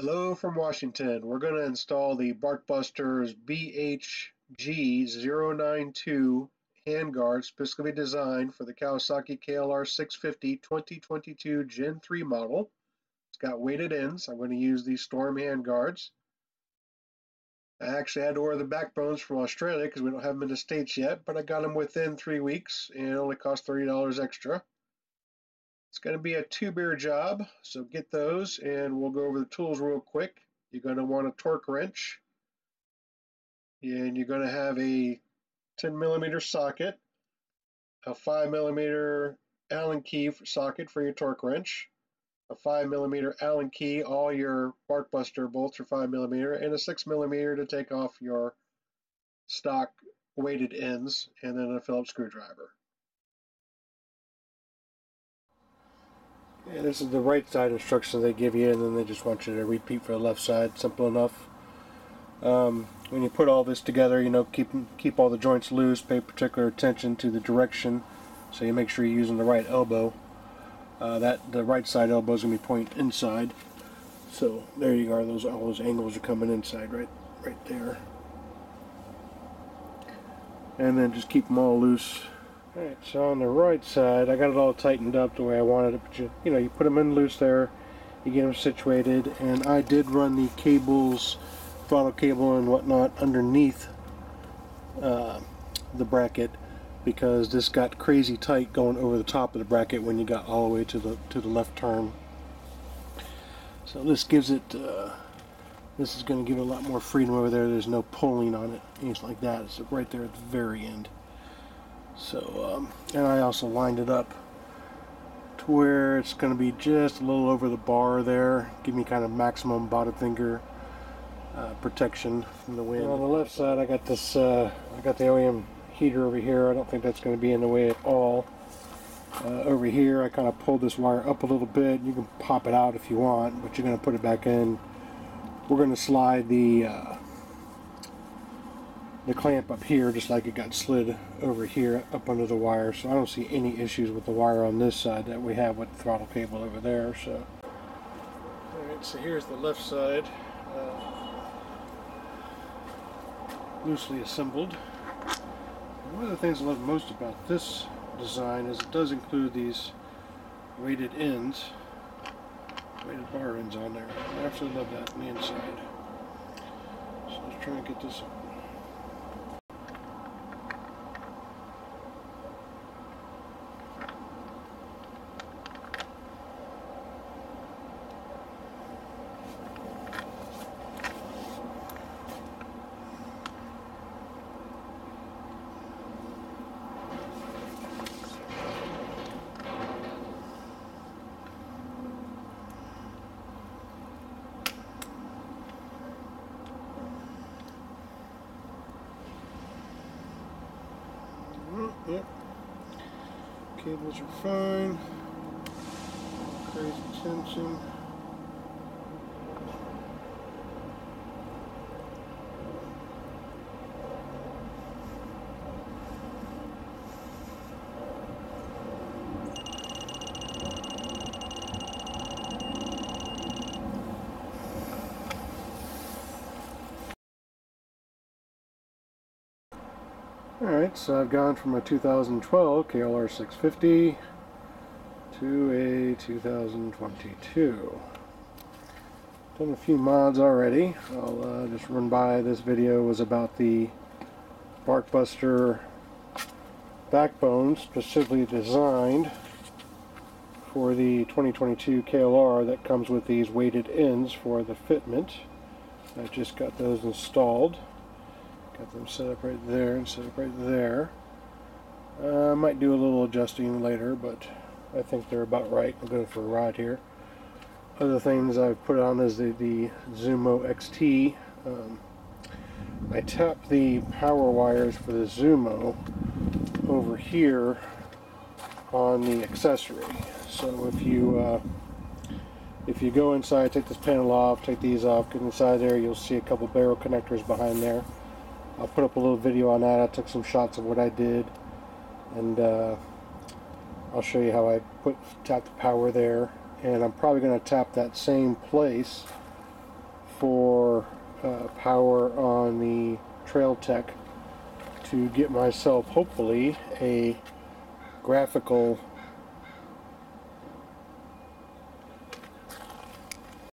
Hello from Washington. We're going to install the Barkbusters BHG092 handguard specifically designed for the Kawasaki KLR 650 2022 Gen 3 model. It's got weighted ends. I'm going to use these Storm handguards. I actually had to order the backbones from Australia because we don't have them in the States yet, but I got them within three weeks and it only cost $30 extra. It's going to be a two beer job, so get those and we'll go over the tools real quick. You're going to want a torque wrench and you're going to have a 10 millimeter socket, a 5 millimeter Allen key socket for your torque wrench, a 5 millimeter Allen key, all your Barkbuster bolts are 5 millimeter, and a 6 millimeter to take off your stock weighted ends, and then a Phillips screwdriver. Yeah, this is the right side instructions they give you, and then they just want you to repeat for the left side. Simple enough. Um, when you put all this together, you know, keep keep all the joints loose. Pay particular attention to the direction, so you make sure you're using the right elbow. Uh, that the right side elbow is gonna be pointing inside. So there you are. Those all those angles are coming inside, right, right there. And then just keep them all loose Alright, so on the right side, I got it all tightened up the way I wanted it, but you, you know, you put them in loose there, you get them situated, and I did run the cables, throttle cable and whatnot underneath uh, the bracket because this got crazy tight going over the top of the bracket when you got all the way to the to the left turn. So this gives it, uh, this is going to give it a lot more freedom over there. There's no pulling on it, anything like that. It's right there at the very end. So, um, and I also lined it up to where it's going to be just a little over the bar there, give me kind of maximum bottom finger uh, protection from the wind. And on the left side, I got this, uh, I got the OEM heater over here. I don't think that's going to be in the way at all. Uh, over here, I kind of pulled this wire up a little bit. You can pop it out if you want, but you're going to put it back in. We're going to slide the uh, the clamp up here just like it got slid over here up under the wire. So I don't see any issues with the wire on this side that we have with the throttle cable over there so. Alright so here's the left side uh, loosely assembled. One of the things I love most about this design is it does include these weighted ends weighted bar ends on there. I absolutely love that on the inside. So let's try and get this Yep. Cables are fine. Crazy tension. Alright, so I've gone from a 2012 KLR 650 to a 2022. Done a few mods already. I'll uh, just run by. This video was about the Barkbuster backbone specifically designed for the 2022 KLR that comes with these weighted ends for the fitment. I just got those installed. Got them set up right there and set up right there. Uh, I might do a little adjusting later, but I think they're about right. I'm going for a ride here. Other things I've put on is the, the Zumo XT. Um, I tapped the power wires for the Zumo over here on the accessory. So if you uh, if you go inside, take this panel off, take these off, get inside there, you'll see a couple barrel connectors behind there. I'll put up a little video on that. I took some shots of what I did and uh, I'll show you how I put tap the power there and I'm probably going to tap that same place for uh, power on the Trail Tech to get myself hopefully a graphical